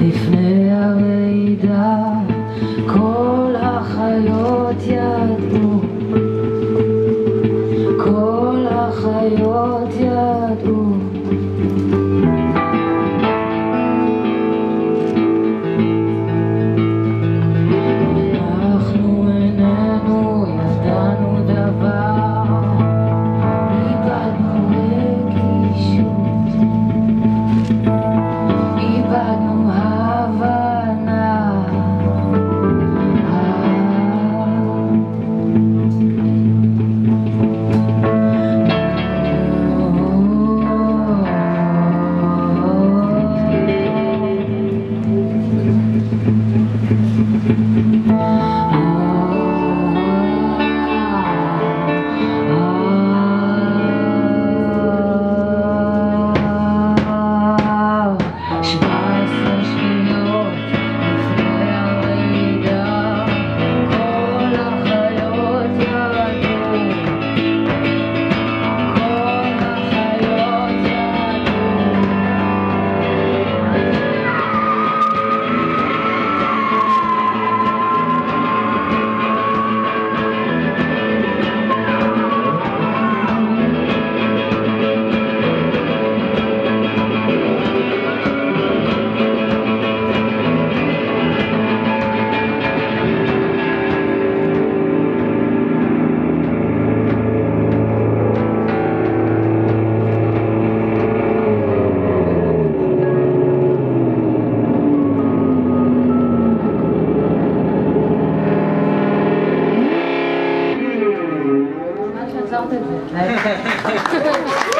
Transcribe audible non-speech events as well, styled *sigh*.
לפני הרעידה כל החיות ידעו 张 *laughs*